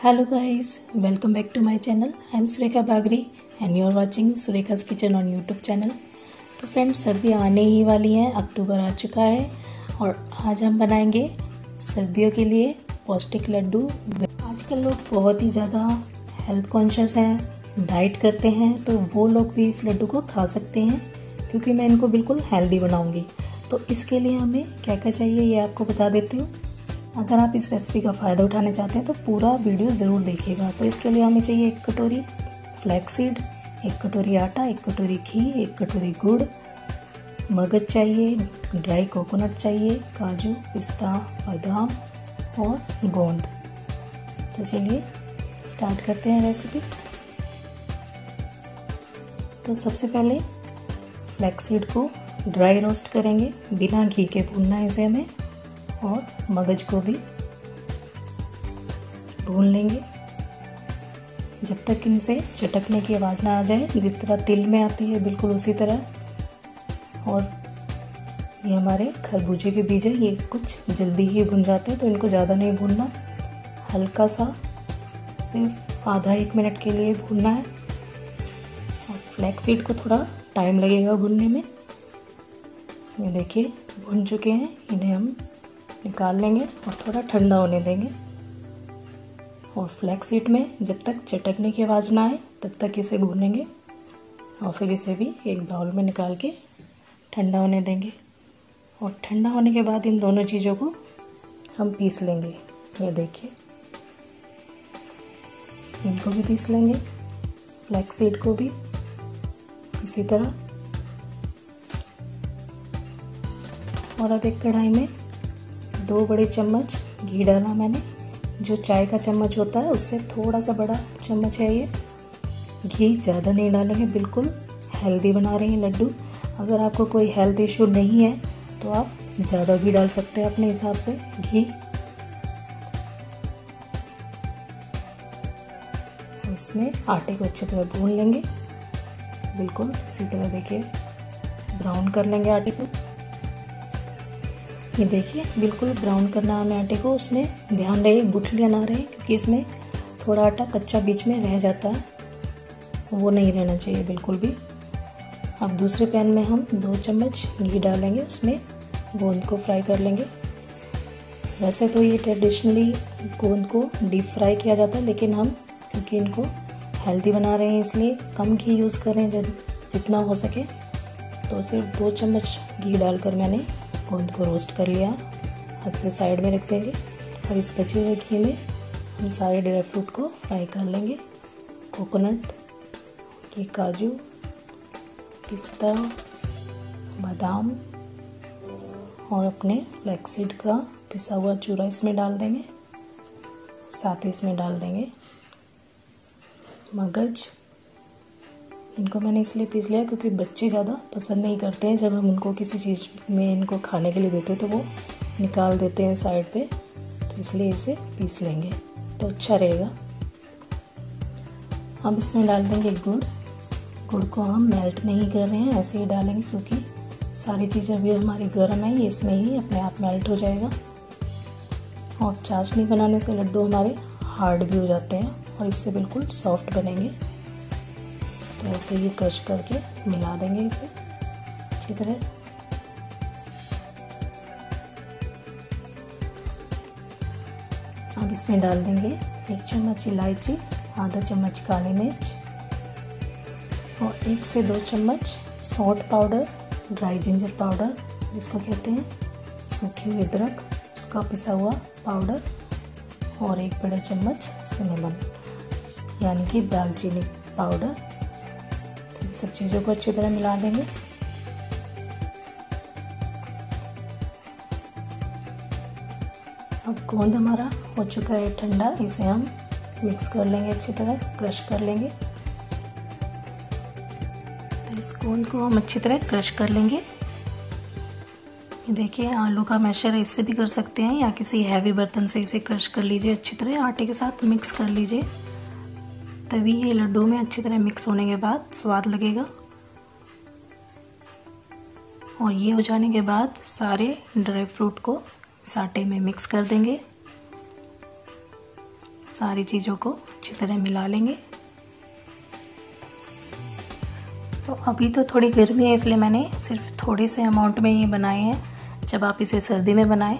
Hello guys, welcome back to my channel. I am Surekha Bagri and you are watching Surekha's Kitchen on YouTube channel. तो friends सर्दी आने ही वाली हैं अक्टूबर आ चुका है और आज हम बनाएँगे सर्दियों के लिए पौष्टिक लड्डू आजकल लोग बहुत ही ज़्यादा हेल्थ कॉन्शियस हैं डाइट करते हैं तो वो लोग भी इस लड्डू को खा सकते हैं क्योंकि मैं इनको बिल्कुल हेल्दी बनाऊँगी तो इसके लिए हमें क्या क्या चाहिए ये आपको बता देती हूँ अगर आप इस रेसिपी का फ़ायदा उठाना चाहते हैं तो पूरा वीडियो ज़रूर देखिएगा। तो इसके लिए हमें चाहिए एक कटोरी फ्लैक्सीड एक कटोरी आटा, एक कटोरी घी, एक कटोरी गुड़, मगज चाहिए, ड्राई कोकोनट चाहिए, काजू, पिस्ता, बादाम और गोंद। तो चलिए स्टार्ट करते हैं रेसिपी तो सबसे पहले फ्लैक्सीड को ड्राई रोस्ट करेंगे, बिना घी के भूनना है इसे हमें। और मगज को भी भून लेंगे। जब तक इनसे चटकने की आवाज़ ना आ जाए, जिस तरह तिल में आती है, बिल्कुल उसी तरह। और ये हमारे खरबूजे के बीज है, ये कुछ जल्दी ही भुन जाते हैं तो इनको ज़्यादा नहीं भूनना। हल्का सा सिर्फ़ आधा एक मिनट के लिए भूनना है। और फ्लैक्स सीड को थोड़ा टाइम लगेगा भुनने में। ये देखिए, भुन चुके हैं, इन्हें हम निकाल लेंगे और थोड़ा ठंडा होने देंगे। और फ्लैक्स सीट में जब तक चटकने की आवाज़ ना आए, तब तक इसे भूनेंगे और फिर इसे भी एक बाउल में निकाल के ठंडा होने देंगे। और ठंडा होने के बाद इन दोनों चीज़ों को हम पीस लेंगे। ये देखिए। इनको भी पीस लेंगे। फ्लैक्स सीड को भी इसी तरह। और अब एक कढ़ाई में दो बड़े चम्मच घी डाला मैंने। जो चाय का चम्मच होता है, उससे थोड़ा सा बड़ा चम्मच है ये। घी ज़्यादा नहीं डालेंगे, बिल्कुल हेल्दी बना रहे हैं लड्डू। अगर आपको कोई हेल्थ इशू नहीं है तो आप ज़्यादा घी डाल सकते हैं अपने हिसाब से, घी। इसमें आटे को अच्छी तरह भून लेंगे। बिल्कुल इसी तरह देखिए ब्राउन कर लेंगे आटे को। ये देखिए, बिल्कुल ब्राउन करना हमें आटे को, उसमें ध्यान रहे गुठलियाँ ना रहे, क्योंकि इसमें थोड़ा आटा कच्चा बीच में रह जाता है। वो नहीं रहना चाहिए बिल्कुल भी। अब दूसरे पैन में हम दो चम्मच घी डालेंगे, उसमें गोंद को फ्राई कर लेंगे। वैसे तो ये ट्रेडिशनली गोंद को डीप फ्राई किया जाता है, लेकिन हम, क्योंकि इनको हेल्दी बना रहे हैं, इसलिए कम घी यूज़ कर जितना हो सके। तो सिर्फ़ दो चम्मच घी डालकर मैंने गोंद को रोस्ट कर लिया। अब से साइड में रख देंगे और इस बचे हुए घी में हम सारे ड्राई फ्रूट को फ्राई कर लेंगे। कोकोनट ये काजू, पिस्ता, बादाम और अपने फ्लैक्सीड का पिसा हुआ चूरा इसमें डाल देंगे। साथ ही इसमें डाल देंगे मगज। इनको मैंने इसलिए पीस लिया क्योंकि बच्चे ज़्यादा पसंद नहीं करते हैं। जब हम उनको किसी चीज़ में इनको खाने के लिए देते हैं तो वो निकाल देते हैं साइड पे तो इसलिए इसे पीस लेंगे। तो अच्छा रहेगा। अब इसमें डाल देंगे गुड़। गुड़ को हम मेल्ट नहीं कर रहे हैं, ऐसे ही डालेंगे क्योंकि सारी चीज़ें अभी हमारी गर्म है इसमें ही अपने आप मेल्ट हो जाएगा। और चाशनी बनाने से लड्डू हमारे हार्ड भी हो जाते हैं और इससे बिल्कुल सॉफ्ट बनेंगे। तो ऐसे ही क्रश करके मिला देंगे इसे। अच्छी तरह। अब इसमें डाल देंगे एक चम्मच इलायची, आधा चम्मच काली मिर्च और एक से दो चम्मच salt powder dry ginger powder जिसको कहते हैं, सूखी हुई अदरक, उसका पिसा हुआ पाउडर और एक बड़ा चम्मच सिनेमन यानी कि दालचीनी पाउडर सब चीज़ों को अच्छी तरह मिला देंगे। अब गोंद हमारा हो चुका है ठंडा, इसे हम मिक्स कर लेंगे अच्छी तरह क्रश कर लेंगे। तो इस गोंद को हम अच्छी तरह क्रश कर लेंगे। देखिए, आलू का मैशर इससे भी कर सकते हैं या किसी हैवी बर्तन से इसे क्रश कर लीजिए अच्छी तरह, आटे के साथ मिक्स कर लीजिए। तभी ये लड्डू में अच्छी तरह मिक्स होने के बाद स्वाद लगेगा। और ये हो जाने के बाद सारे ड्राई फ्रूट को साटे में मिक्स कर देंगे। सारी चीज़ों को अच्छी तरह मिला लेंगे। तो अभी तो थोड़ी गर्मी है, इसलिए मैंने सिर्फ़ थोड़े से अमाउंट में ये बनाए हैं। जब आप इसे सर्दी में बनाएँ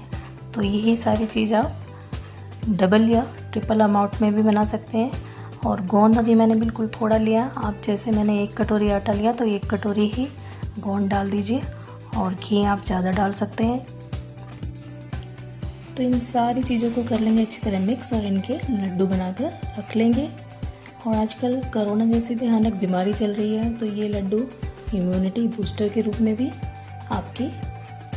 तो यही सारी चीज़ आप डबल या ट्रिपल अमाउंट में भी बना सकते हैं। और गोंद अभी मैंने बिल्कुल थोड़ा लिया। आप जैसे मैंने एक कटोरी आटा लिया तो एक कटोरी ही गोंद डाल दीजिए और घी आप ज़्यादा डाल सकते हैं। तो इन सारी चीज़ों को कर लेंगे अच्छी तरह मिक्स और इनके लड्डू बनाकर रख लेंगे। और आजकल कोरोना जैसी भयानक बीमारी चल रही है तो ये लड्डू इम्यूनिटी बूस्टर के रूप में भी आपकी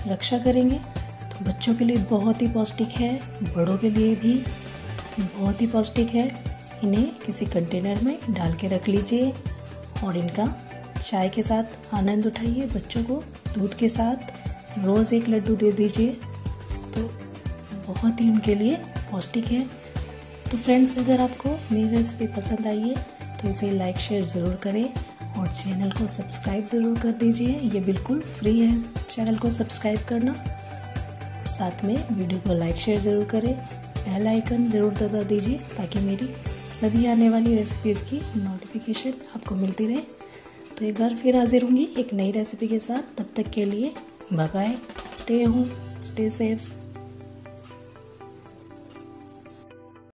रक्षा करेंगे। तो बच्चों के लिए बहुत ही पौष्टिक है, बड़ों के लिए भी बहुत ही पौष्टिक है। इन्हें किसी कंटेनर में डाल के रख लीजिए और इनका चाय के साथ आनंद उठाइए बच्चों को, दूध के साथ रोज़ एक लड्डू दे दीजिए। तो बहुत ही उनके लिए पौष्टिक है। तो फ्रेंड्स, अगर आपको मेरी रेसिपी पसंद आई है तो इसे लाइक, शेयर ज़रूर करें और चैनल को सब्सक्राइब ज़रूर कर दीजिए। ये बिल्कुल फ्री है, चैनल को सब्सक्राइब करना। साथ में वीडियो को लाइक, शेयर ज़रूर करें। बेल आइकन ज़रूर दबा दीजिए ताकि मेरी सभी आने वाली रेसिपीज़ की नोटिफिकेशन आपको मिलती रहे। तो एक बार फिर हाजिर होंगी एक नई रेसिपी के साथ। तब तक के लिए bye bye stay home stay safe